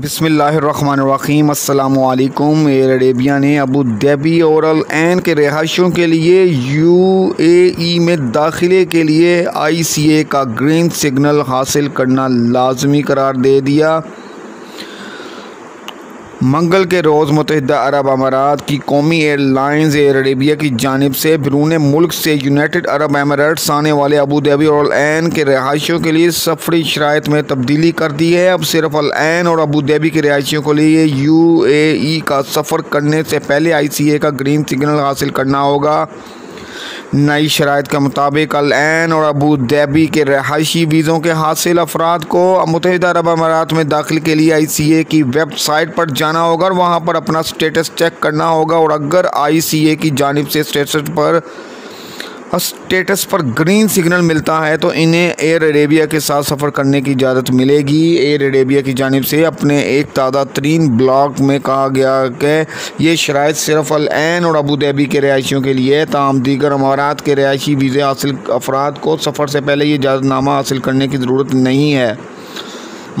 बिसमीम अल्लाम air Arabia ने Abu Dhabi और एन के रिहाइशों के लिए यू यूएई में दाखिले के लिए आई सी ए का ग्रीन सिग्नल हासिल करना लाजमी करार दे दिया। मंगल के रोज़ मुतहद अरब अमारात की कौमी एयरलाइंस एयर अरेबिया की जानब से बैरून मुल्क से यूनाइटेड अरब अमाराट्स आने वाले अबू धाबी और एन के रहायशियों के लिए सफरी शराइ में तब्दीली कर दी है। अब सिर्फ़ एन और अबू धाबी के रहायशियों के लिए यू ए ई का सफ़र करने से पहले आई सी ए का ग्रीन सिग्नल हासिल करना होगा। नई शराइ के मुताबिक अल एन और अबू धाबी के रहायशी वीज़ों के हासिल अफराद को मुतहदा अरब अमारात में दाखिल के लिए आई सी ए की वेबसाइट पर जाना होगा और वहाँ पर अपना स्टेटस चेक करना होगा और अगर आई सी ए की जानब से स्टेटस पर स्टेटस पर ग्रीन सिग्नल मिलता है तो इन्हें एयर अरेबिया के साथ सफ़र करने की इजाज़त मिलेगी। एयर अरेबिया की जानब से अपने एक ताज़ा तरीन ब्लॉग में कहा गया कि ये शराइ सिर्फ़ अल एन और अबू धाबी के रहायशियों के लिए तमाम दीगर अमारात के रहायशी वीज़े हासिल, अफराद को सफ़र से पहले ये इजाज़तनामा हासिल करने की ज़रूरत नहीं है।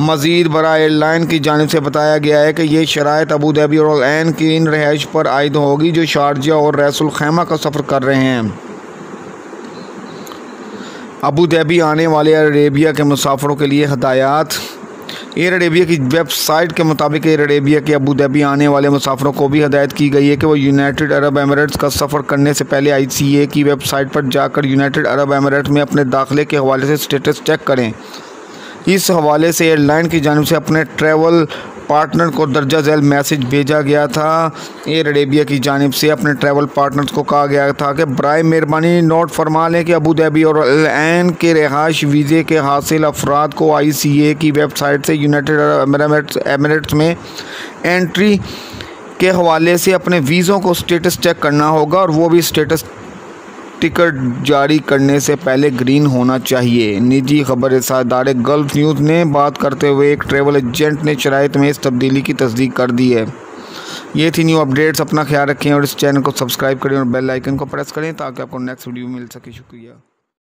मज़ीद बरा एयरलाइन की जानब से बताया गया है कि ये शराइ अबू धाबी और एन की इन रहायश पर आयद होगी, जो शारजा और रैसुल खैमा का सफ़र कर रहे हैं। अबू धाबी आने वाले एयर अरेबिया के मुसाफरों के लिए हदायत। एयर अरेबिया की वेबसाइट के मुताबिक एयर अरेबिया के अबू धाबी आने वाले मुसाफरों को भी हदायत की गई है कि वो यूनाइटेड अरब एमरेट्स का सफ़र करने से पहले आई सी ए की वेबसाइट पर जाकर यूनाइटेड अरब एमरेट में अपने दाखिले के हवाले से स्टेटस चेक करें। इस हवाले से एयरलाइन की जानब से अपने ट्रैवल पार्टनर को दर्जा झैल मैसेज भेजा गया था। एयर अरेबिया की जानब से अपने ट्रैवल पार्टनर्स को कहा गया था कि बर मेहरबानी, नोट फरमा लें कि अबू धाबी और एन के रहाश वीज़े के हासिल अफराद को आई सी ए की वेबसाइट से यूनाइटेड एमरेट्स में एंट्री के हवाले से अपने वीज़ों को स्टेटस चेक करना होगा और वो भी स्टेटस टिकट जारी करने से पहले ग्रीन होना चाहिए। निजी खबर इदारे गल्फ न्यूज़ ने बात करते हुए एक ट्रेवल एजेंट ने शरात में इस तब्दीली की तस्दीक कर दी है। ये थी न्यू अपडेट्स, अपना ख्याल रखें और इस चैनल को सब्सक्राइब करें और बेल आइकन को प्रेस करें ताकि आपको नेक्स्ट वीडियो मिल सके। शुक्रिया।